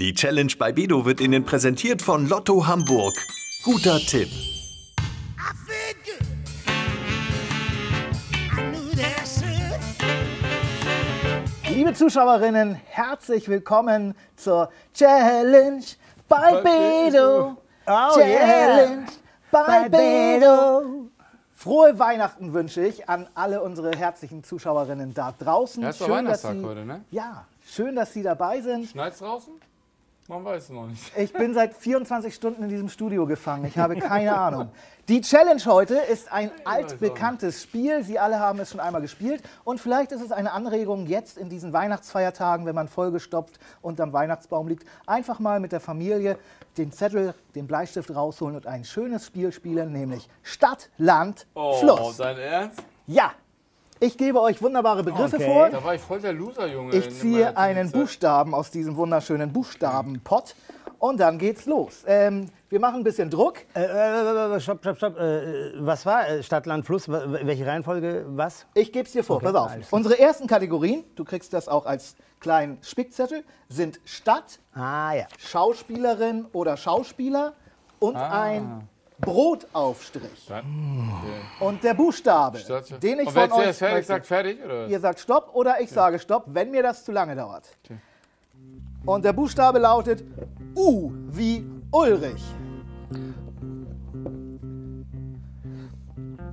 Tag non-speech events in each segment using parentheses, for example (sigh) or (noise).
Die Challenge bei Bedo wird Ihnen präsentiert von Lotto Hamburg. Guter Tipp. Liebe Zuschauerinnen, herzlich willkommen zur Challenge bei Bedo. Oh, Challenge bei Bei Bedo. Frohe Weihnachten wünsche ich an alle unsere herzlichen Zuschauerinnen da draußen. Ja, ist dass Weihnachtstag Sie, heute, ne? Ja, schön, dass Sie dabei sind. Schneit's draußen? Man weiß es noch nicht. Ich bin seit (laughs) 24 Stunden in diesem Studio gefangen. Ich habe keine Ahnung. Die Challenge heute ist ein altbekanntes Spiel. Sie alle haben es schon einmal gespielt. Und vielleicht ist es eine Anregung, jetzt in diesen Weihnachtsfeiertagen, wenn man vollgestopft unterm Weihnachtsbaum liegt, einfach mal mit der Familie den Zettel, den Bleistift rausholen und ein schönes Spiel spielen, nämlich Stadt, Land, Fluss. Oh, dein Ernst? Ja, ich gebe euch wunderbare Begriffe Okay. vor. Da war ich voll der Loser, Junge. Ich ziehe einen. Buchstaben aus diesem wunderschönen Buchstabenpott und dann geht's los. Ähm, wir machen ein bisschen Druck. Äh, äh, stopp, stopp, stopp. Äh, was war äh, Stadt, Land, Fluss? Welche Reihenfolge? Was? Ich gebe es dir vor, Okay, pass auf. Unsere ersten Kategorien, du kriegst das auch als kleinen Spickzettel, sind Stadt, Ah ja. Schauspielerin oder Schauspieler und Ah. ein Brotaufstrich. Okay. Und der Buchstabe, Statt- den ich von euch fertig sagt, fertig, oder? Ihr sagt Stopp oder ich sage Stopp, wenn mir das zu lange dauert. Und der Buchstabe lautet U wie Ulrich.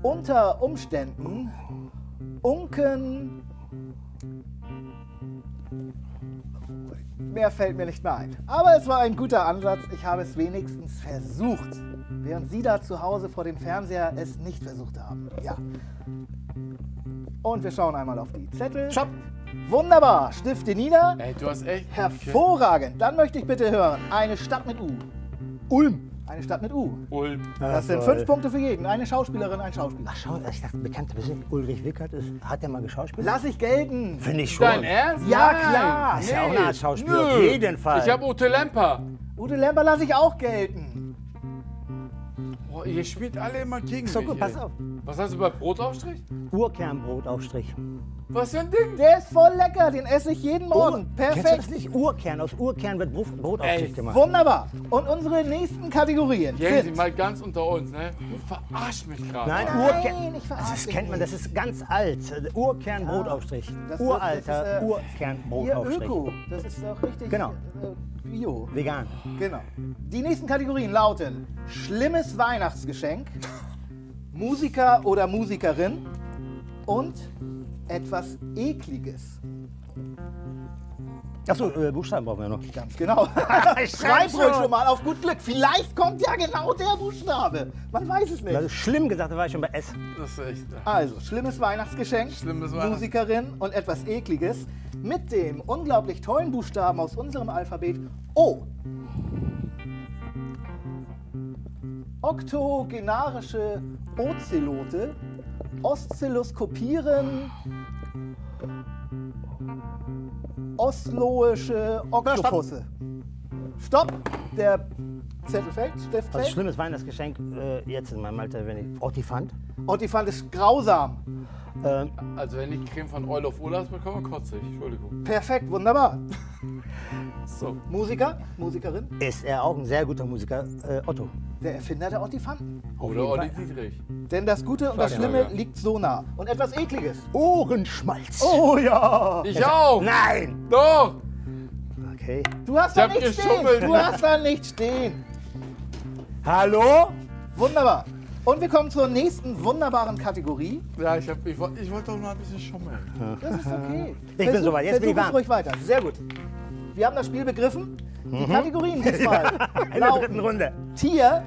Unter Umständen Unken. Mehr fällt mir nicht mehr ein. Aber es war ein guter Ansatz. Ich habe es wenigstens versucht. Während Sie da zu Hause vor dem Fernseher es nicht versucht haben. Ja. Und wir schauen einmal auf die Zettel. Stopp. Wunderbar. Stifte nieder. Ey, du hast echt... Hervorragend. Dann möchte ich bitte hören. Eine Stadt mit U. Ulm. Eine Stadt mit U. Ulm. Das sind fünf Punkte für jeden. Eine Schauspielerin, ein Schauspieler. Ach, schau, ich dachte, bekannte Person. Ulrich Wickert ist. Hat der mal geschauspielt? Lass ich gelten. Finde ich schon. Dein Ernst? Ja, Nein. klar. Ist ja auch eine Art Schauspieler. Nö. Auf jeden Fall. Ich habe Ute Lemper. Ute Lemper lasse ich auch gelten. Ihr spielt alle immer gegen so mich. gut, pass ey. auf. Was hast du bei Brotaufstrich? Urkernbrotaufstrich. Was für ein Ding? Der ist voll lecker. Den esse ich jeden Morgen. Kennst du das Perfekt. nicht? Urkern. Aus Urkern wird Brot- Brotaufstrich Ey, gemacht. Wunderbar. Und unsere nächsten Kategorien Jensi, sind... mal ganz unter uns, ne? Du verarsch mich gerade. Nein, Nein, Urkern. ich verarsche Das dich kennt man, das ist ganz alt. Urkern-Brotaufstrich. Das wird- Uralter das ist, äh, Urkern-Brotaufstrich. Öko. Das ist doch richtig Genau. äh, Bio. Vegan. Genau. Die nächsten Kategorien lauten Schlimmes Weihnachtsgeschenk, Musiker oder Musikerin und etwas Ekliges. Achso, äh, Buchstaben brauchen wir noch. Ganz genau. (laughs) Schreib ruhig schon mal auf gut Glück. Vielleicht kommt ja genau der Buchstabe. Man weiß es Also nicht. schlimm gesagt, da war ich schon bei S. Das ist echt... Also, schlimmes Weihnachtsgeschenk, Schlimmes Weihnachts- Musikerin und etwas Ekliges mit dem unglaublich tollen Buchstaben aus unserem Alphabet O. Oktogenarische Ozelote, Oszilloskopieren, Osloische Oktopusse. Stopp! Der Zettel fällt, Stift Also fällt. schlimmes Weihnachtsgeschenk äh, jetzt in meinem Alter, wenn ich Ortifant. Ottifant ist grausam. Ähm, Also wenn ich Creme von Oil of Olas bekomme, kotze ich. Entschuldigung. Perfekt, wunderbar. (laughs) So. Musiker, Musikerin, ist er auch ein sehr guter Musiker, äh, Otto. der Erfinder der Ottifanten. Oder Olli. Dietrich. Denn das Gute und das. Schlimme liegt so nah. Und etwas Ekliges. Ohrenschmalz. Oh ja! Ich auch! Nein! Doch! Okay. Du hast Ich da nicht stehen! Du hast da nicht stehen! Hallo? Wunderbar. Und wir kommen zur nächsten wunderbaren Kategorie. Ja, ich, hab, ich, ich wollte doch noch ein bisschen schummeln. Das ist okay. (laughs) Ich bin soweit. Jetzt bin ich versuch warm. ruhig weiter. Sehr gut. Wir haben das Spiel begriffen. Die Kategorien diesmal (laughs) In der dritten Runde. Tier,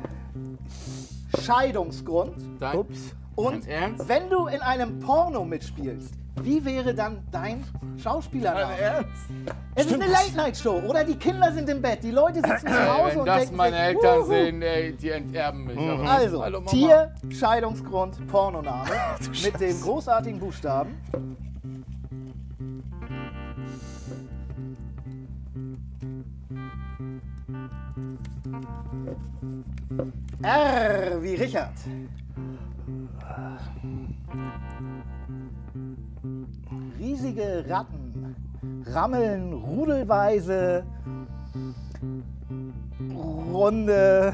Scheidungsgrund Dein, Ups. und wenn du in einem Porno mitspielst, wie wäre dann dein Schauspielername? Dein Ernst? Es ist eine Late-Night-Show oder die Kinder sind im Bett, die Leute sitzen (laughs) zu Hause wenn und das denken meine sich, Eltern sehen, ey, die enterben mich. Aber Also, Hallo. Tier, Scheidungsgrund, Pornoname (laughs) mit dem großartigen Buchstaben. R wie Richard. Riesige Ratten. rammeln rudelweise Runde.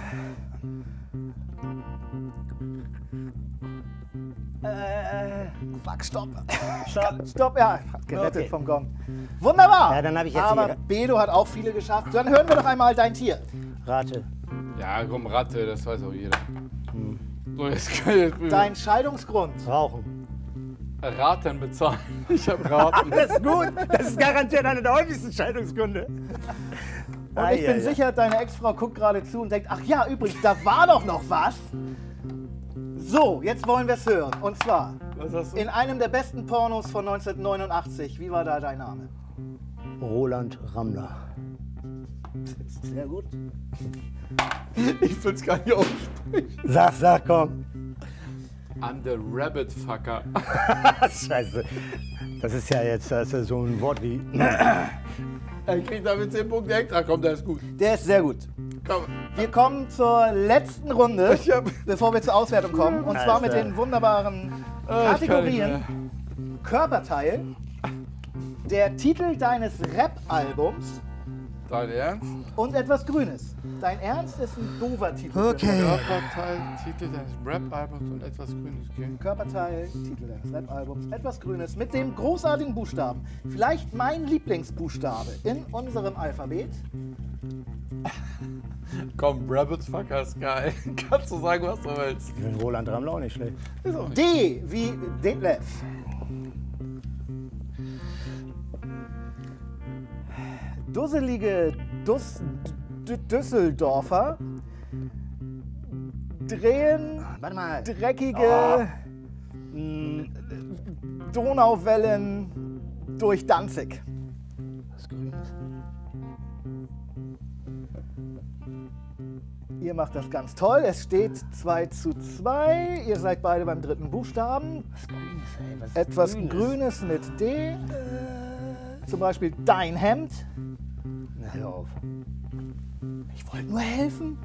Äh, fuck, stopp. Stopp. (laughs) Stopp, ja, gerettet Okay. vom Gong. Wunderbar. Ja, dann hab ich jetzt Aber Bedo hat auch viele geschafft. Dann hören wir doch einmal dein Tier. Rate. Ja, komm, Ratte, das weiß auch jeder. So, jetzt kann ich jetzt Dein Scheidungsgrund. Rauchen. Raten bezahlen. (laughs) Ich hab Raten. Das ist gut. Das ist garantiert eine der häufigsten Scheidungsgründe. Und ich bin sicher, deine Ex-Frau guckt gerade zu und denkt, ach ja, übrigens, da war doch noch was. So, jetzt wollen wir es hören. Und zwar Was hast du? in einem der besten Pornos von 1989. Wie war da dein Name? Roland Rammler. Sehr gut. Ich will's gar nicht aussprechen. Sag, sag, komm. I'm the Rabbit Fucker. (laughs) Scheiße. Das ist ja jetzt das ist so ein Wort wie. Er kriegt damit 10 Punkte extra. Komm, der ist gut. Der ist sehr gut. Komm. Wir kommen zur letzten Runde, hab- bevor wir zur Auswertung kommen. Und zwar mit den wunderbaren Kategorien Körperteil, der Titel deines Rap-Albums Dein Ernst? und etwas Grünes. Dein Ernst ist ein doofer Titel. Okay. Körperteil, Titel deines Rap-Albums und etwas Grünes. Okay. Körperteil, Titel deines Rap-Albums, etwas Grünes mit dem großartigen Buchstaben. Vielleicht mein Lieblingsbuchstabe in unserem Alphabet. (laughs) Komm, Rabbit Fucker geil. (laughs) Kannst du sagen, was du willst. Ich finde Roland Rammler auch nicht schlecht. Ist auch nicht. D wie Detlef. Dusselige Dus Düsseldorfer drehen Warte mal. dreckige mm, Donauwellen durch Danzig. Was Grünes. Ihr macht das ganz toll. Es steht 2 zu 2. Ihr seid beide beim dritten Buchstaben. Was Grünes, ey. Was Etwas Grünes? Grünes mit D. Zum Beispiel dein Hemd. Na, hör auf. Ich wollte nur helfen.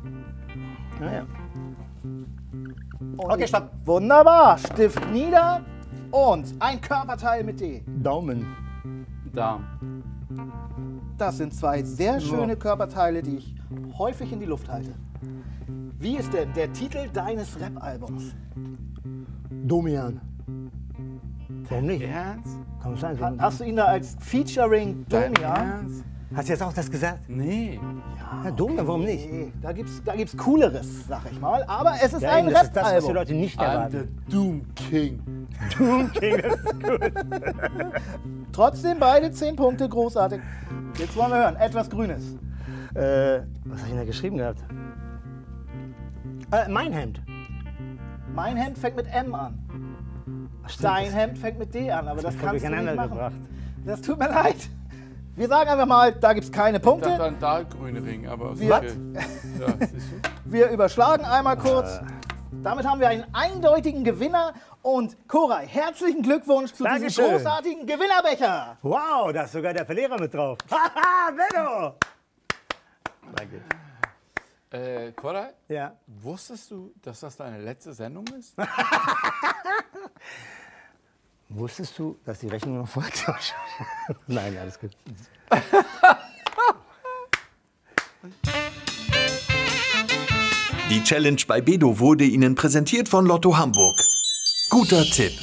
Naja. Okay, stopp. Wunderbar. Stift nieder. Und ein Körperteil mit D. Daumen. Darm. Das sind zwei sehr schöne Körperteile, die ich häufig in die Luft halte. Wie ist denn der Titel deines Rap-Albums? Domian. Warum nicht? Ernst? Kann sein. Ha- Hast du ihn da als Featuring Domian? Ernst? Hast du jetzt auch das gesagt? Nee. Ja, Domian, warum nicht? Nee, da gibt's, da gibt's Cooleres, sag ich mal. Aber es ist Ja, ein eben, das ist das, was die Rap-Album. Leute nicht I'm erwarten. the Doom King. (laughs) Okay, das ist gut. (laughs) Trotzdem beide 10 Punkte, großartig. Jetzt wollen wir hören, etwas Grünes. Äh, was hab ich denn da geschrieben gehabt? Äh, mein Hemd. Mein Hemd fängt mit M an. Stimmt, Dein das- Hemd fängt mit D an, aber das voll kannst du nicht machen. gebracht. Das tut mir leid. Wir sagen einfach mal, da gibt es keine Ich dachte Punkte. an Dahlgrüne Ring, aber okay. Ja? Wir überschlagen einmal kurz. Damit haben wir einen eindeutigen Gewinner. Und Koray, herzlichen Glückwunsch zu diesem Dankeschön. großartigen Gewinnerbecher. Wow, da ist sogar der Verlierer mit drauf. Haha, (laughs) Benno! Danke. Äh, Koray, Ja. wusstest du, dass das deine letzte Sendung ist? (laughs) Wusstest du, dass die Rechnung noch folgt? (laughs) Nein, alles gut. Die Challenge bei Bedo wurde Ihnen präsentiert von Lotto Hamburg. Guter Tipp.